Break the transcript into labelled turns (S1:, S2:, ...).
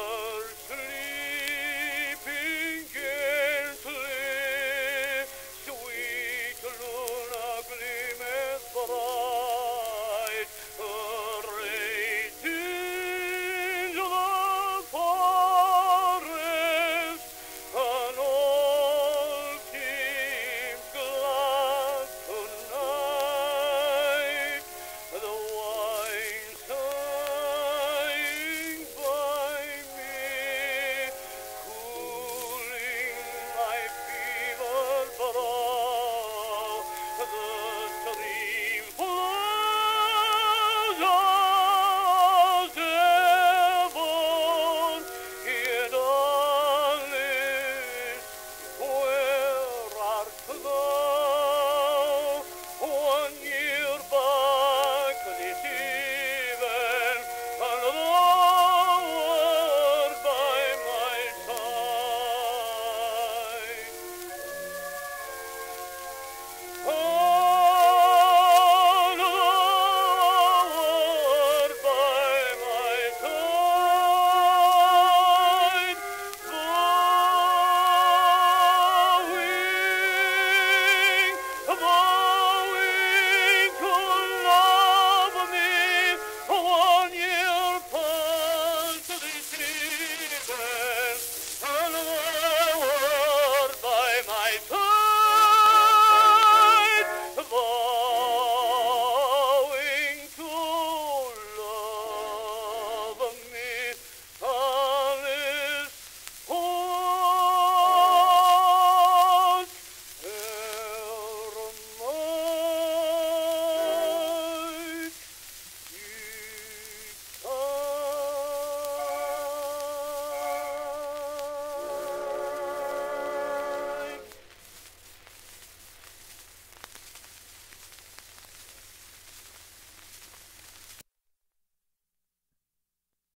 S1: Lord,